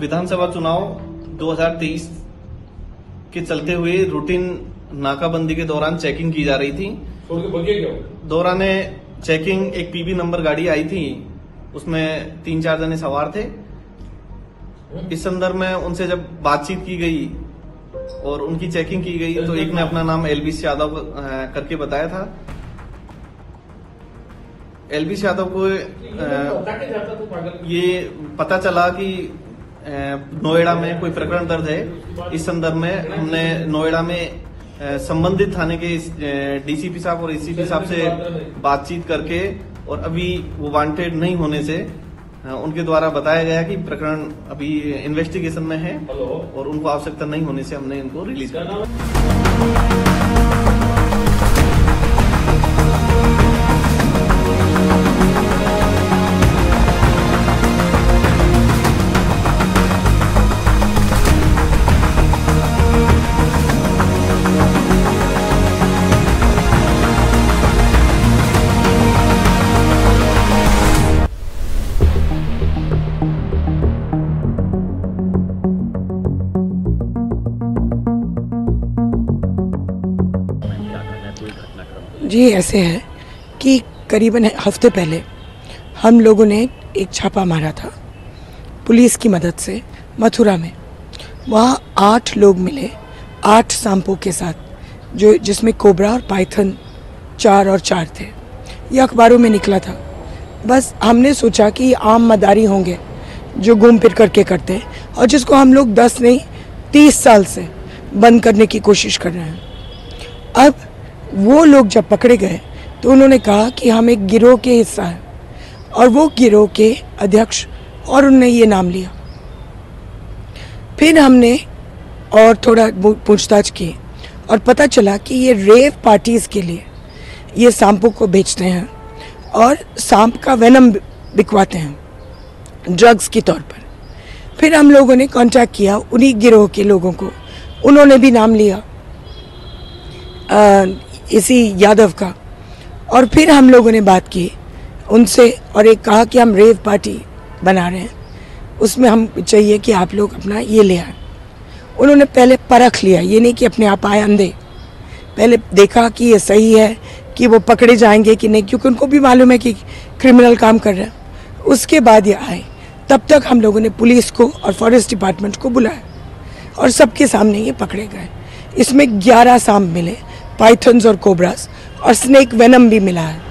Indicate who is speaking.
Speaker 1: विधानसभा चुनाव 2023 के चलते हुए रूटीन नाकाबंदी के दौरान चेकिंग की जा रही थी। दौरान चेकिंग एक पीबी नंबर गाड़ी आई थी उसमें तीन चार जने सवार थे। इस संदर्भ में उनसे जब बातचीत की गई और उनकी चेकिंग की गई तो एक ने अपना नाम एलबीस यादव करके बताया था। एलबीस यादव को
Speaker 2: तू
Speaker 1: ये पता चला कि नोएडा में कोई प्रकरण दर्ज है। इस संदर्भ में हमने नोएडा में संबंधित थाने के डीसीपी साहब और एसीपी साहब से बातचीत करके और अभी वो वांटेड नहीं होने से उनके द्वारा बताया गया कि प्रकरण अभी इन्वेस्टिगेशन में है और उनको आवश्यकता नहीं होने से हमने इनको रिलीज़ कर
Speaker 2: नाम
Speaker 3: जी ऐसे है कि करीबन हफ़्ते पहले हम लोगों ने एक छापा मारा था पुलिस की मदद से मथुरा में। वहाँ आठ लोग मिले, आठ सांपों के साथ, जो जिसमें कोबरा और पाइथन चार और चार थे। ये अखबारों में निकला था। बस हमने सोचा कि आम मदारी होंगे जो घूम फिर करके करते हैं और जिसको हम लोग दस नहीं, तीस साल से बंद करने की कोशिश कर रहे हैं। अब वो लोग जब पकड़े गए तो उन्होंने कहा कि हम एक गिरोह के हिस्सा हैं। और वो गिरोह के अध्यक्ष और उनने ये नाम लिया। फिर हमने और थोड़ा पूछताछ की और पता चला कि ये रेव पार्टीज़ के लिए ये सांपों को बेचते हैं और सांप का वेनम बिकवाते हैं ड्रग्स के तौर पर। फिर हम लोगों ने कांटेक्ट किया उन्हीं गिरोह के लोगों को। उन्होंने भी नाम लिया। अ, इसी यादव का। और फिर हम लोगों ने बात की उनसे और एक कहा कि हम रेव पार्टी बना रहे हैं। उसमें हम चाहिए कि आप लोग अपना ये ले आए। उन्होंने पहले परख लिया, ये नहीं कि अपने आप आए अंधे। पहले देखा कि ये सही है, कि वो पकड़े जाएँगे कि नहीं, क्योंकि उनको भी मालूम है कि क्रिमिनल काम कर रहे हैं। उसके बाद ये आए। तब तक हम लोगों ने पुलिस को और फॉरेस्ट डिपार्टमेंट को बुलाया और सबके सामने ये पकड़े गए। इसमें 11 सांप मिले। पाइथन्स और कोबरास और स्नेक वेनम भी मिला है।